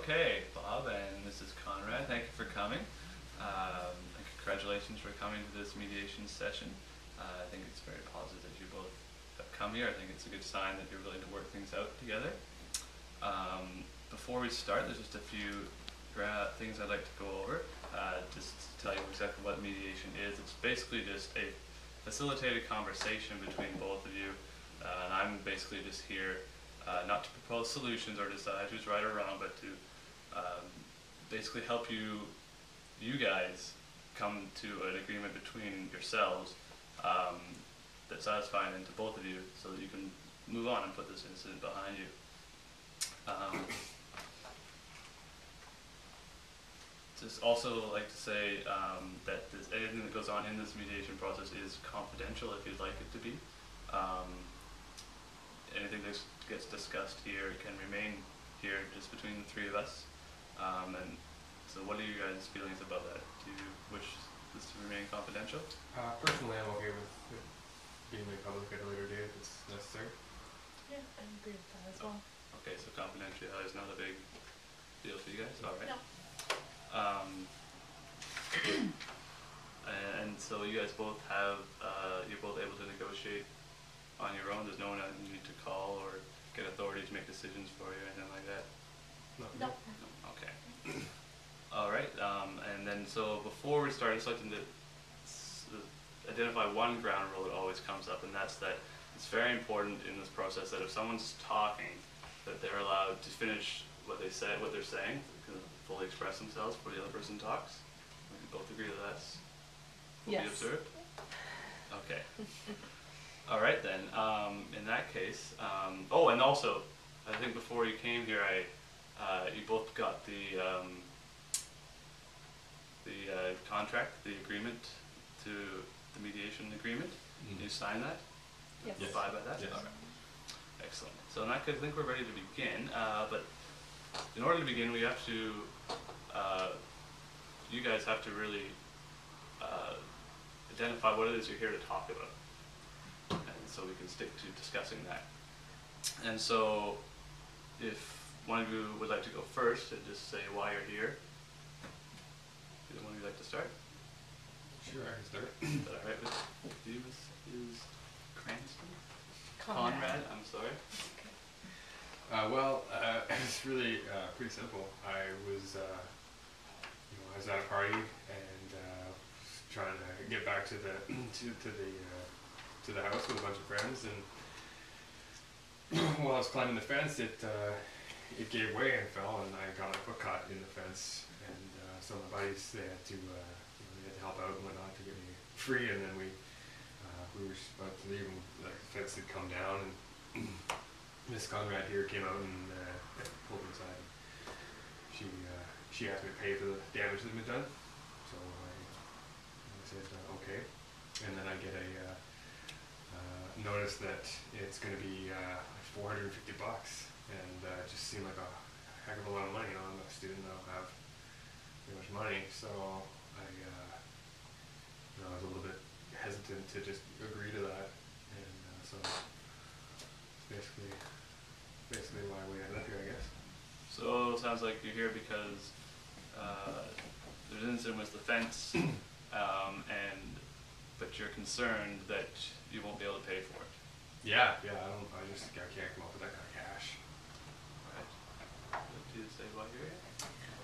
Okay, Bob and Mrs. Conrad, thank you for coming. Um, and congratulations for coming to this mediation session. Uh, I think it's very positive that you both have come here. I think it's a good sign that you're willing to work things out together. Um, before we start, there's just a few things I'd like to go over. Uh, just to tell you exactly what mediation is. It's basically just a facilitated conversation between both of you. Uh, and I'm basically just here uh, not to propose solutions or decide who's right or wrong, but to um, basically help you, you guys, come to an agreement between yourselves um, that's satisfying to both of you, so that you can move on and put this incident behind you. Um, just also like to say um, that this, anything that goes on in this mediation process is confidential if you'd like it to be. Um, anything that gets discussed here can remain here just between the three of us. Um, and so what are you guys' feelings about that? Do you wish this to remain confidential? Uh, personally, I'm okay with it being made public at a later date if it's necessary. Yeah, I agree with that as well. Okay, so confidentiality is not a big deal for you guys, all right? No. Um, and so you guys both have, uh, you're both able to negotiate on your own, there's no one that you need to call or get authority to make decisions for you, or anything like that? No. No. All right, um, and then so before we start, I'd just like to identify one ground rule that always comes up, and that's that it's very important in this process that if someone's talking, that they're allowed to finish what they say, what they're saying, can fully express themselves before the other person talks. We can both agree that that's will be Yes. observed? Okay. All right then, um, in that case, um, oh, and also, I think before you came here, I, uh, you both got the, um, the, uh, contract, the agreement to, the mediation agreement. Mhm. You sign that? Yes. You abide by that? Yes. All right. Excellent. So in that case, I think we're ready to begin, uh, but in order to begin, we have to, uh, you guys have to really, uh, identify what it is you're here to talk about. And so we can stick to discussing that. And so, if one of you would like to go first and just say why you're here, either one of you like to start? Sure, I can start. Is that all right with you, Ms. Ms. Cranston? Conrad. I'm sorry. Okay. Uh, well, uh, it's really uh, pretty simple. I was, uh, you know, I was at a party and uh, trying to get back to the to, to the uh, to the house with a bunch of friends, and while I was climbing the fence, it uh, it gave way and fell, and I got my foot caught in the fence, and uh, so my buddies they had to uh, they had to help out and whatnot to get me free, and then we uh, we were about to leave, and the fence had come down, and Miss Conrad here came out and uh, pulled me aside. She uh, she asked me to pay for the damage that had been done, so I, I said uh, okay, and then I get a uh, uh, notice that it's going to be uh, 450 bucks, and uh, it just seemed like a heck of a lot of money. You know, I'm a student, I don't have very much money, so I uh, you know, I was a little bit hesitant to just agree to that, and uh, so basically basically why we ended up here, I guess. So it sounds like you're here because uh, there's an incident with the fence, um, and but you're concerned that you won't be able to pay for it, Yeah, yeah. I don't. I just I can't come up with that kind of cash. right? What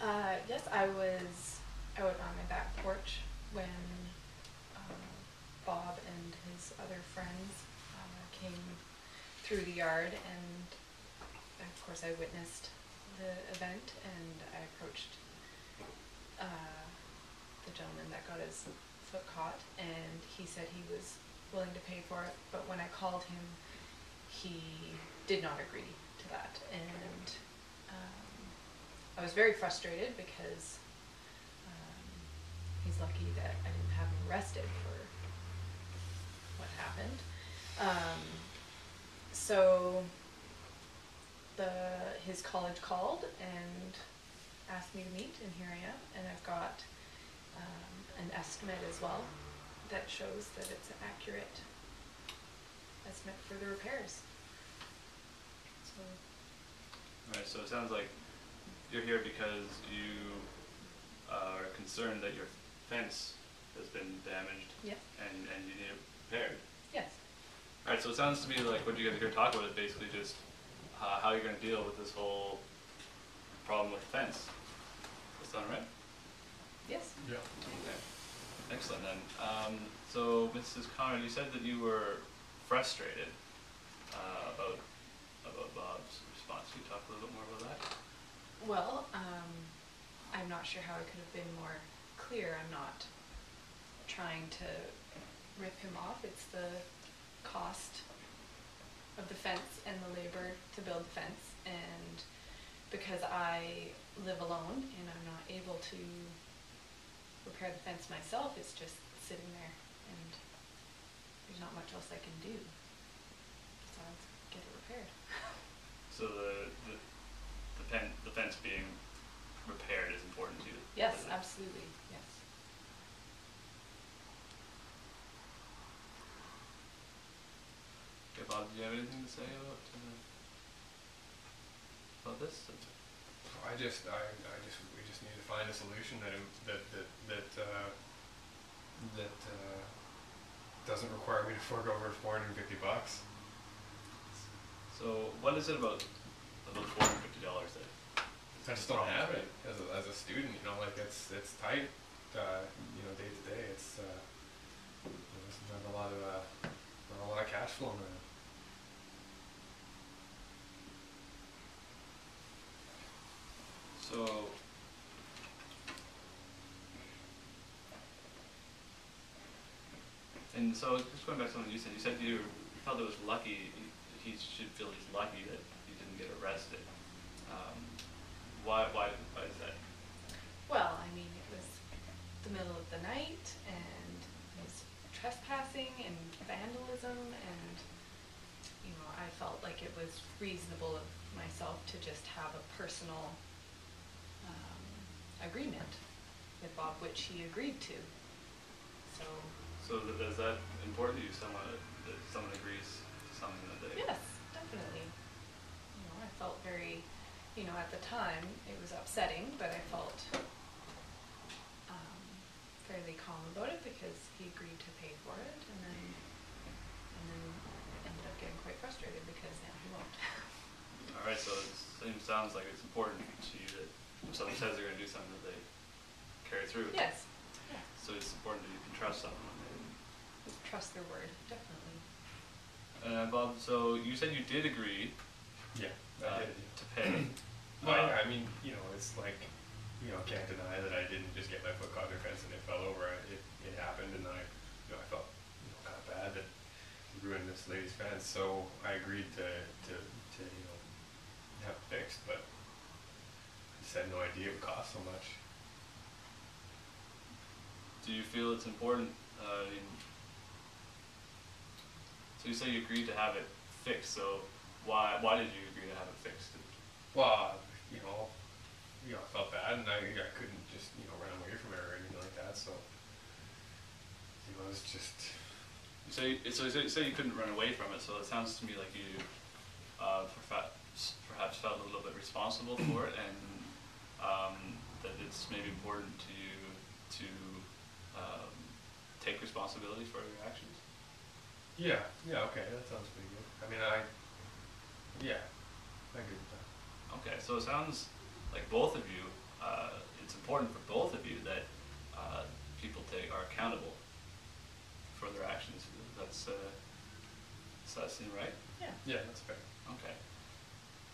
Uh, yes, I was out on my back porch when um, Bob and his other friends uh, came through the yard, and of course I witnessed the event, and I approached uh, the gentleman that got his foot caught, and he said he was willing to pay for it, but when I called him, he did not agree to that, was very frustrated because um, he's lucky that I didn't have him arrested for what happened. Um, so the his college called and asked me to meet, and here I am, and I've got um, an estimate as well that shows that it's an accurate estimate for the repairs. So All right, so it sounds like you're here because you are concerned that your fence has been damaged Yep. and, and you need it repaired. Yes. Alright, so it sounds to me like what you guys are here to talk about is basically just uh, how you're gonna deal with this whole problem with the fence. That sound right? Yes. Yeah. Okay, excellent then. Um, so, Mrs. Conrad, you said that you were frustrated uh, about about Bob's response. Can you talk a little bit more about that? Well, um, I'm not sure how I could have been more clear. I'm not trying to rip him off. It's the cost of the fence and the labor to build the fence. And because I live alone and I'm not able to repair the fence myself, it's just sitting there and there's not much else I can do besides get it repaired. So the the the, pen, the fence being repaired is important to you. Yes, is it? absolutely, yes. Okay, Bob, do you have anything to say about uh, about this? I just, I, I just, we just need to find a solution that, im- that, that, that, uh, that, uh, doesn't require me to fork over four hundred and fifty bucks. So, what is it about about four hundred fifty dollars that? I just don't have it as a, as a student, you know, like it's, it's tight, uh, you know, day to day, it's, uh, you know, sometimes a lot of, uh, not a lot of cash flowing around. So. And so, just going back to something you said, you said you felt it was lucky, he should feel he's lucky that get arrested. Um, why, why, why is that? Well, I mean, it was the middle of the night and it was trespassing and vandalism and, you know, I felt like it was reasonable of myself to just have a personal, um, agreement with Bob, which he agreed to. So, So th- is that important to you, someone, that someone agrees to something that they? yes, definitely. You know, I felt very, you know, at the time, it was upsetting, but I felt um, fairly calm about it because he agreed to pay for it and then, and then ended up getting quite frustrated because now he won't. Alright, so it seems, sounds like it's important to you that if someone says they're gonna do something, that they carry through. Yes, yes, So it's important that you can trust someone. trust their word, definitely. Uh, Bob, so you said you did agree Yeah, uh, I did, to pay. Well, Uh, yeah, I mean, you know, it's like, you know, can't deny that I didn't just get my foot caught in a fence and it fell over. It, it happened and I, you know, I felt, you know, kind of bad that he ruined this lady's fence. So I agreed to, to, to, you know, have it fixed, but I just had no idea it would cost so much. Do you feel it's important, uh, in, so you say you agreed to have it fixed, so why, why did you agree to have it fixed? Well, you know, you know, I felt bad and I, I couldn't just, you know, run away from it or anything like that, so. You know, it was just, You so you say, say you couldn't run away from it, so it sounds to me like you, uh, perhaps, perhaps felt a little bit responsible for it and, um, that it's maybe important to you to, um, take responsibility for your actions? yeah, yeah, okay, that sounds pretty good. I mean, I, yeah, I agree with that. Okay, so it sounds like both of you, uh, it's important for both of you that, uh, people take, are accountable for their actions. That's, uh, does that seem right? Yeah. Yeah, that's fair. Okay.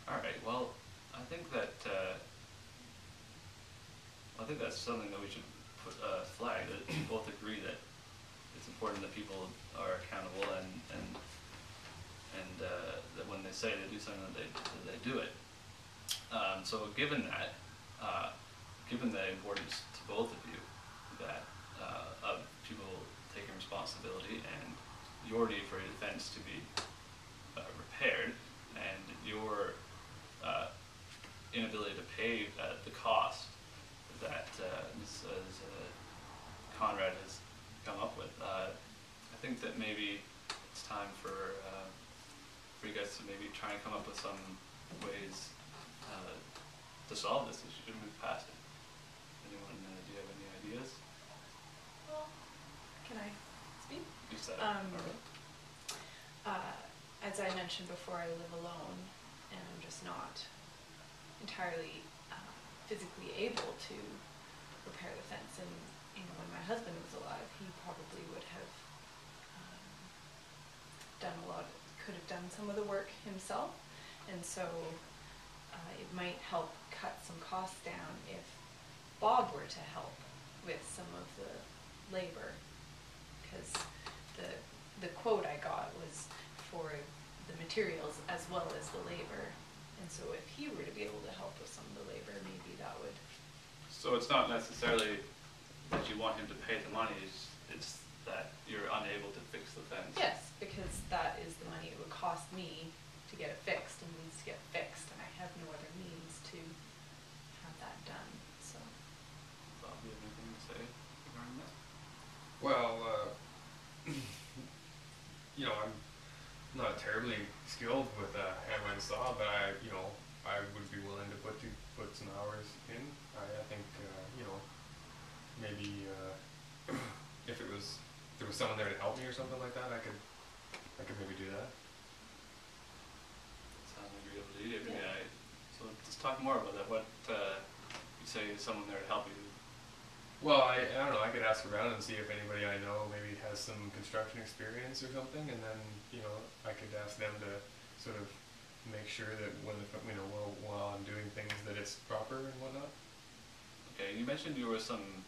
All right. Well, I think that uh, I think that's something that we should put uh, flag that we both agree that it's important that people are accountable and and and uh, that when they say they do something that they they do it. Um, so given that, uh, given the importance to both of you that uh, of people taking responsibility and your need for a defense to be uh, repaired and your uh, inability to pay uh, the cost that uh, Mrs. Conrad has come up with, I think that maybe it's time for for you guys to maybe try and come up with some ways uh, to solve this issue, to move past it? Anyone, uh, do you have any ideas? Well, can I speak? You said, Um, alright. Uh, as I mentioned before, I live alone and I'm just not entirely uh, physically able to repair the fence. And you know, when my husband was alive, he probably would have um, done a lot, could have done some of the work himself. And so uh, it might help cut some costs down if Bob were to help with some of the labor because the the quote I got was for the materials as well as the labor. And so if he were to be able to help with some of the labor, maybe that would, So it's not necessarily that you want him to pay the money, it's, it's that you're unable to fix the fence? yes, because that is the money it would cost me to get it fixed and needs to get fixed and I have no other means to have that done, so. Bob, do you have anything to say regarding that? Well, uh, you know, I'm not terribly skilled with a hammer and saw, but I, you know, I would be willing to put put some hours in. I, I think, uh, you know, maybe uh, if it was if there was someone there to help me or something like that, I could, I could maybe do that. Sounds like you're able to do it, Yeah. yeah. I- So let's talk more about that, what, uh, you say is someone there to help you, Well, I, I don't know. I could ask around and see if anybody I know maybe has some construction experience or something, and then you know I could ask them to sort of make sure that when the you know while, while I'm doing things that it's proper and whatnot. okay, you mentioned you were some,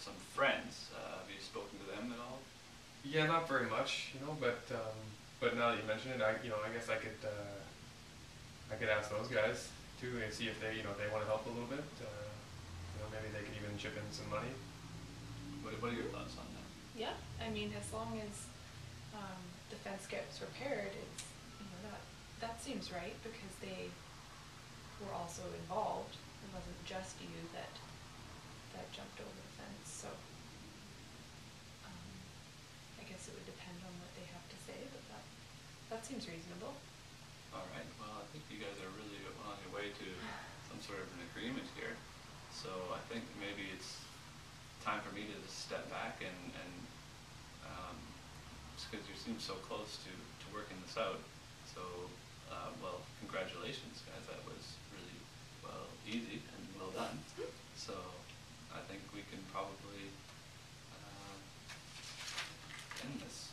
some friends, uh, have you spoken to them at all? Yeah, not very much, you know, but um, but now that you mention it, I you know I guess I could uh, I could ask those guys too and see if they you know they want to help a little bit. Uh, you know, maybe they could even chip in some money. What, what are your thoughts on that? Yeah, I mean, as long as, um, the fence gets repaired, it's, you know, that, that seems right, because they were also involved. It wasn't just you that, that jumped over the fence, so guess it would depend on what they have to say, but that, that seems reasonable. All right, well, I think you guys are really on your way to some sort of an agreement here. So I think maybe it's time for me to step back and, and um, because you seem so close to, to working this out. So, uh, well, congratulations, guys. That was really, well, easy and well done. Mm-hmm. So I think we can probably endless.